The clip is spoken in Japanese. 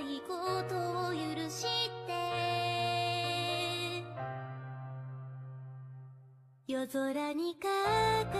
いことを許して。夜空に輝く